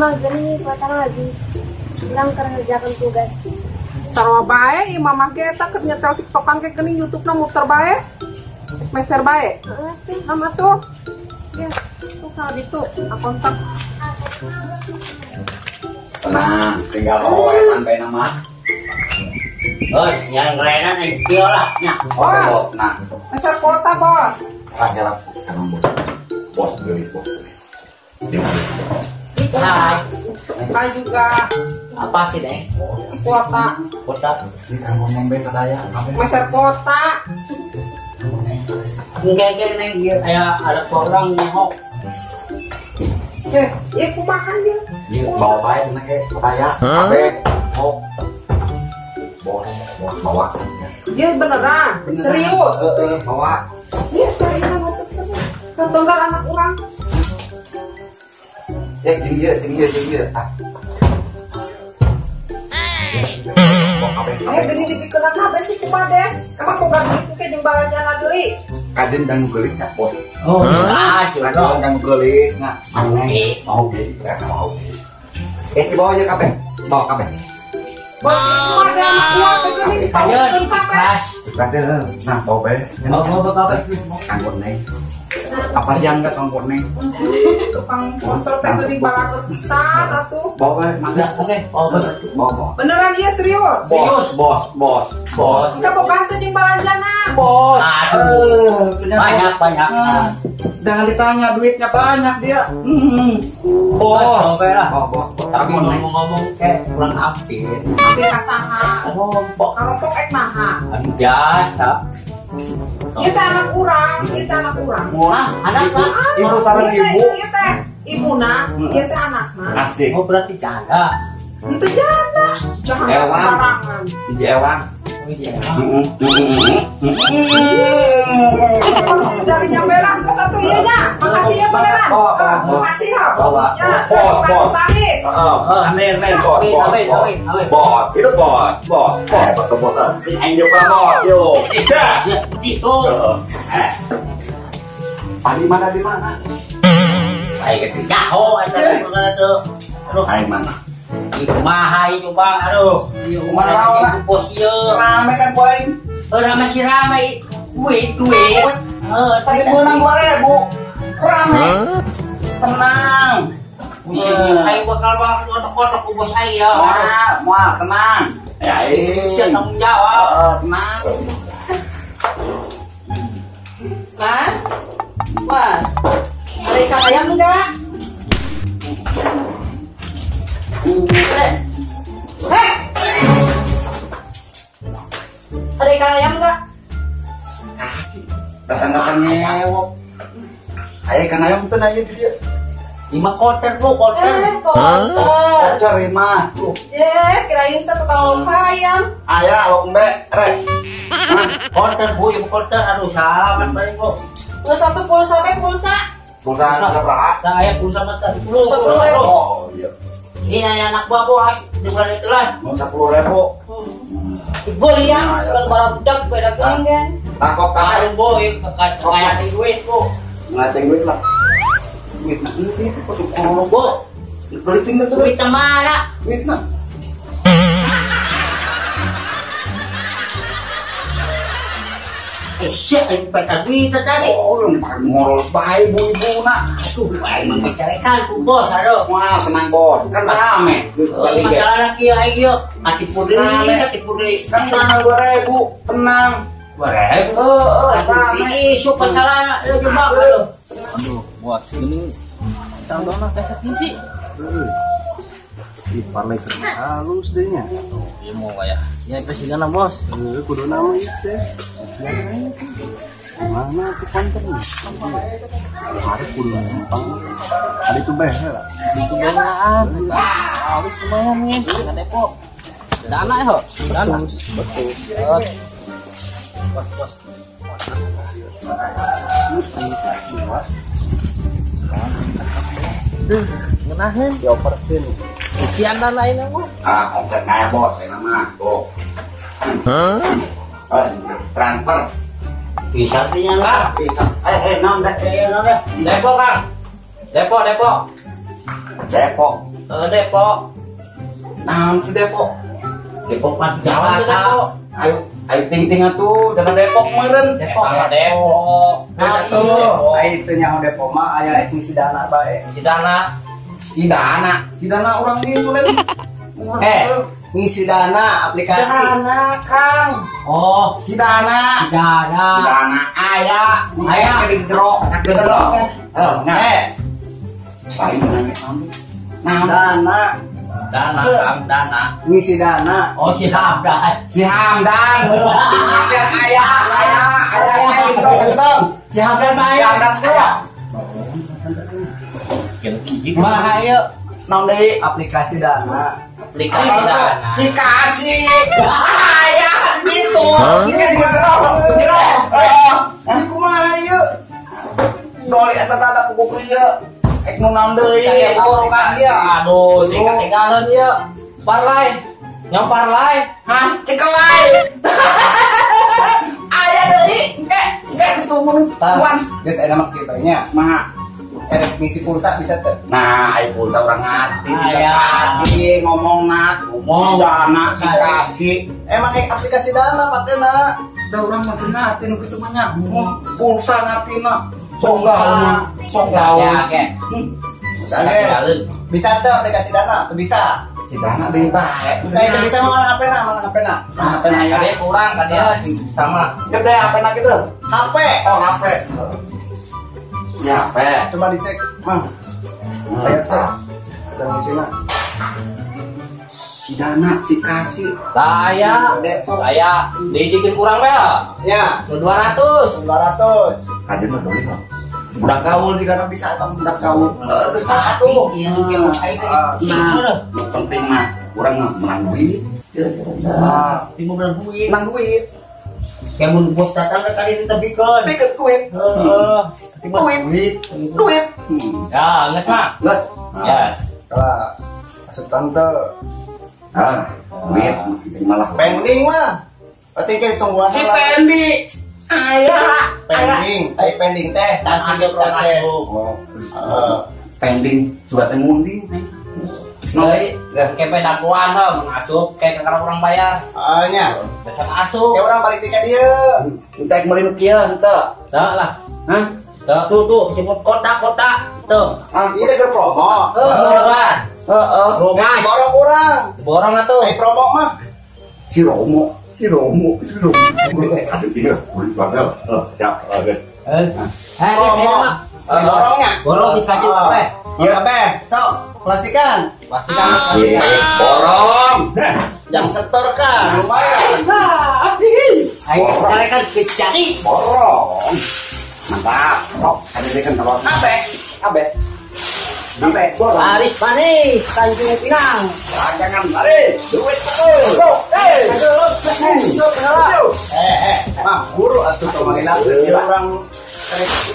mama gini potong habis pulang kerjakan tugas Sarwa bae, imam make eta keur nyetel tiktokan ke geuning YouTube na muter bae. Meser bae. Nama tuh. Ya, tuh kalau gitu, akontak. Tenang, tinggal oleh sampai nama. Oh, yang lainnya nih, dia lah. Nah, bos. Nah, Meser kota, Bos. rakyat karena bos. Bos gelis, bos gelis. Hai. Kita juga Apa sih, Neng? kota. Kota. Saya. Meser kota. Enggak, enggak, Neng. Dia kayak ada orang nyehok. Eh, ya kumahan dia. Ini bawa baik ke saya. Abe. Oh. Bos bawa. Dia beneran, serius. Bawa. Dia serius nutup terus. Kan tunggal anak orang. Eh, ya, tinggi ya, tinggi ya. Ah. Bawa Eh, gini dibikin apa sih kumaha deh? Emang kok gak gitu ke jembalannya nadeli? Kajen dan gelis ya, bos. Oh. Kajen dan gelis. Nah, aneh. Oke. Mau gitu, ya, mau. Eh, dibawa aja kabe. Bawa kabe. Bos, kumaha deh gua ke gini Kajen, kape. keras. Kajen, nah, bawa. Oh, bawa, bawa, bawa. Kangkut neng. Apa yang enggak kangkut neng? Tukang kontrol teh geuning balaker pisan atuh. Bawa mangga. Oke. Bawa, bawa. Beneran iya serius. Bos, bos, bos, bos. Kita mau bantu jeung balanjana. Bos. Aduh. Eh, Banyak, banyak. Nah, jangan ditanya duitnya banyak dia. Hmm. Bos. Oh, bos. Tapi ngomong-ngomong kayak kurang update. Tapi kasaha. Kelompok. Karompok ek naha. Kan biasa. Teh anak urang, ieu teh anak urang. Mau- Ah, anak ibu, mah. ibu sareng Ieu teh- ibu. Teh ibuna, ieu teh anakna. Asik. Oh, berarti jaga. Itu janda. Jangan sembarangan. Di ewang. Oh, dari nyambelan beneran. Oh, oh, Ah, oh. Amin, amin, itu yo. Iya. Ya, itu. Eh. Ah, di mana di mana? Baik, itu jaho ada di mana tuh. Aduh, mana? di rumah aduh. Di rumah orang? itu bos iya. Rame kan boy? Orang masih ramai. Duit, duit. Eh, Tadi menang dua ribu. Rame. Tenang. Pusing, ayo bakal bakal kotak-kotak ke bos saya. Aduh, Mual, mual, tenang. Ya, ini. tanggung jawab. Eh, tenang. Mas? Mas? Ada ikan ayam enggak? Eh. Hei! Ada ikan ayam enggak? Datang-datang ngewok. Ayo kan ayam tuh aja di dia. Lima kotor bu, kotor. Eh, kotor. Eh, kirain tuh tukang lomba ayam. Ayah, lo mbe, rek. Kotor bu, ibu kotor. Aduh, salah kan balik bu. Lu satu pulsa apa pulsa? Pulsa berapa? Saya pulsa mata sepuluh. Sepuluh ribu. Oh, iya. Iya, anak buah bu, di bulan itu lah. Sepuluh ribu. Ibu liang, suka barang budak beda kan? Takut kakak. Aduh bu, kayak di duit bu. Ngating duit lah. Duit nah, ini itu kok kurang Bu, Beli tinggal tuh. duit mana? Duit. Eh, siap, ini pada duit tadi. Oh, ngorol baik bu ibu nak. Aduh, baik membicarakan tuh bos, aduh. Wah, tenang bos. Kan rame. Oh, ya. masalah lagi ayo, hati pudri, hati pudri. Kan dua ribu. Tenang. Aduh, rame. isu lu. Aduh, bos, ini sambal mah kayak sih. Di parley kerja halus deh nya. Ya mau ya lah bos. Eh, kudu nama itu. Mana tuh konten nih? Harus kudu numpang. Ada itu behe lah. Itu harus lumayan nih. Nggak depok. Dana ya, dana. Betul. Ngenahin. Diopersin. Isian dana ini bos. Ah, komplit kaya bos, ini mah. Tuh. Eh, transfer. Bisa enggak? Bisa. Eh, eh, non deh. Eh, no, deh. Depo, Kang. Depo, depo. Depok. Eh, Depok. Nah, si Depok. Depok mah jalan Depok. Ayo, ayo ting ting atuh, jalan Depok meureun. Depok Depok. Terus Nah, atuh, Depok. ai teu nyaho Depok mah aya etnis dana bae. Si Dana. Si Dana, si Dana orang itu lain. Eh, ngisi dana aplikasi. Dana, Kang. Oh, Si Dana. si Dana. Dana aya, Aya. di jero, tak di jero. Eh, nah, Eh, kamu. Nah, Dana, Dana, Kang Dana. ngisi dana. Oh, si Hamdan. si Hamdan. Aya, aya, aya, aya, aya di jero, keteng. Si Hamdan mah Si. Hamdan jero. Mah ayo. Naon deui? Aplikasi dana. Aplikasi Dana. Si kasih. Aya gitu. Ini jero. Eh, Ini kumaha ieu? Doli eta dada kuku ieu. Ek nu naon deui? Saya kan dia. Aduh, si ketinggalan dia. Parlay. Yang parlay. Hah, cekelai. Aya deui, engke, engke kitu mun tuan. Geus aya nama kitanya. Mah, Erek ngisi pulsa bisa teu? nah, ayo pulsa orang ngerti, Aya. tidak tadi ngomong nat, Ngomong. dana kasih. Emang ek aplikasi dana pakena. Da orang mah ngerti nu kitu mah nya. Ngomong pulsa ngertina. Sok gaul, sok gaul. Ya, tinggalin. Bisa teu aplikasi dana? Teu bisa. Si dana deui bae. Saya teu bisa mana HP na, mana HP na? Mana HP na ya? Tadi kurang kan dia sama. Gede HP na kitu. HP. Oh, HP. Ya, HP. Coba dicek, Mang. Aya tah. Dan ngisinya. Si dana, si kasih. Saya, saya diisikin kurang ya. Ya, 200. 200. Kajen mah doli kok. Budak gaul di kana bisa atau budak gaul. Eh, geus mah atuh. Iya, iya, Nah, iya. nu penting mah urang mah menang duit. Nah, Timur dan duit. Menang duit. Kayak mun bos datang ke kali ditebikeun. Tapi ke duit. Heeh. Duit. Duit. Hmm. Ya, geus mah. Geus. Yes. kalau maksud tante Ah, duit malah pending mah. Berarti kayak tungguan Si Pendi. Aya. pending, tapi pending teh Masih masih proses. Oh, heeh. Pending ngunding. Noi, ya. Kayak pedakuan lah, mengasup kayak kakak orang bayar. Ah, nya. Bisa asup. Kayak orang balik tiga dia. Entek meureun nu kieu henteu. Dah lah. Hah? Tuh, tuh, tuh, disebut kotak-kotak. Tuh. Ah, Ini ada promo. Bukan. heeh. Romas. Borong kurang. Borong lah tuh. Kayak promo mah. Si Romo, si Romo, si Romo. Aduh, iya, boleh banget. Ya, oke. Eh, ini saya mah. Borongnya. Borong dikaji apa? ya? Be. So, plastikan. Pastikan. Iya, borong. Yang setor kan. Lumayan. Ayo, sekarang kan kecari. Borong. Mantap. Tok, ada kalau Abe. Abe. Abe. Laris manis, Tanjung Pinang. Jangan lari. Duit betul. Eh, Eh, Mang, buru atuh kemarin aku orang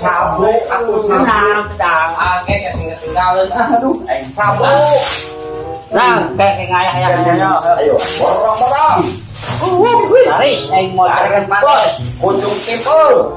Sabuk aku Senang, sedang. Oke, ya tinggal tinggalin. Aduh, sabuk. Nah, kayak kayak ngayah ya kayaknya. Ayo, borong borong. Laris, aing mau carikan bos. Kunjung kipul.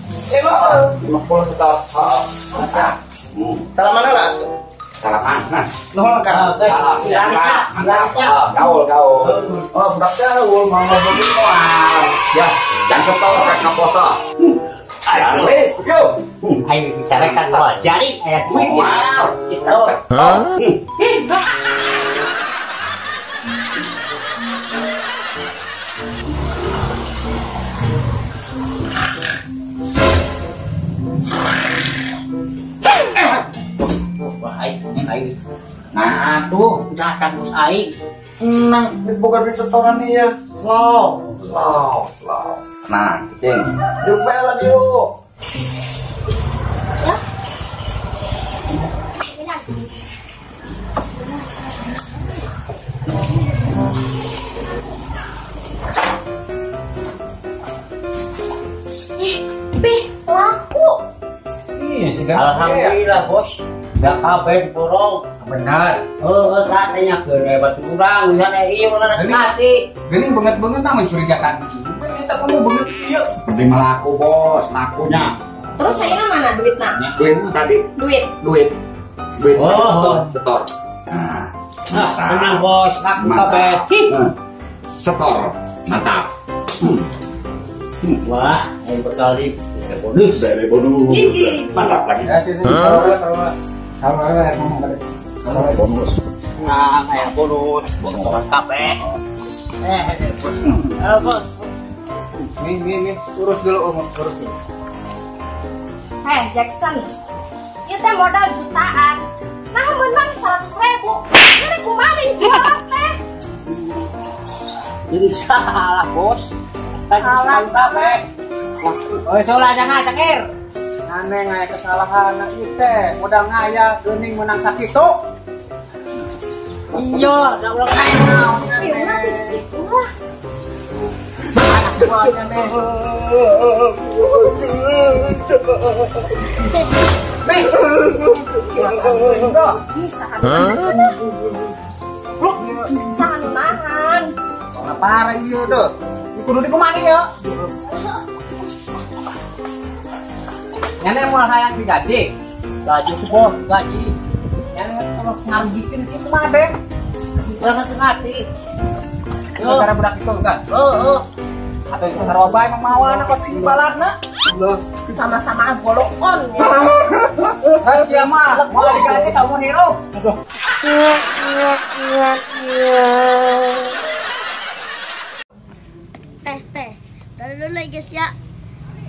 Lima. Lima puluh. Salah mana lah? Salaman. Nah. Nuhun kan. Gaul, gaul. Oh, budak gaul, mau ngomong soal. Ya, jangan setor ke kaposa. Ayo. Hmm. Ayo bicarakan bos. Jadi ayat duit Wow. Itu. akan kan Gus Aing nang bukan di setoran ya. Slow slow slow. Nah kucing yuk lagi yuk. Laku. Iya, Alhamdulillah, Bos. Gak kabeh borong. Benar. Oh, katanya gede batu kurang. Misalnya iya Ini- hati. Gini banget-banget sama curigakan. Kita kamu banget iya. Seperti melaku bos, lakunya. Terus saya mana duitnya? Duit tadi, Duit. duit, duit. Oh. setor. Nah, Nah, tenang bos. Laku kabeh. mantap. Nah, setor, mantap. Hmm. Wah, yang berkali. Bonus. Dari bonus. Mantap lagi. Ya sih sih. Bonus. Nah, kayak bonus. Bonus orang kabeh. Eh, bos. Eh, bos. Nih nih nih urus dulu om, urus dulu. Heh, Jackson. Kita modal jutaan. Nah, menang seratus ribu. Ini kumarin jualan teh. Jadi salah bos. Salah sampai. Oh, soalnya jangan cekir. Aneh ngaya kesalahan anak itu, modal ngaya geuning menang sakitu. Iya, udah ulang nanti itulah. Buahnya nih. Bisa kan? Bisa kan nahan. Nah, parah iya tuh. Ini kudu dikumani ya. Nenek mau sayang digaji. Gaji tuh bos, gaji. Nenek terus ngargitin itu mah deh. Ke hati. Gara budak itu kan. oh, oh. Atau itu saroba emang mau anak kos ini baladna. Sama-sama bolong on ya. Dia mah mau digaji sama hero. Aduh. tes tes udah dulu ya guys ya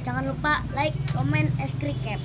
jangan lupa like comment klik cap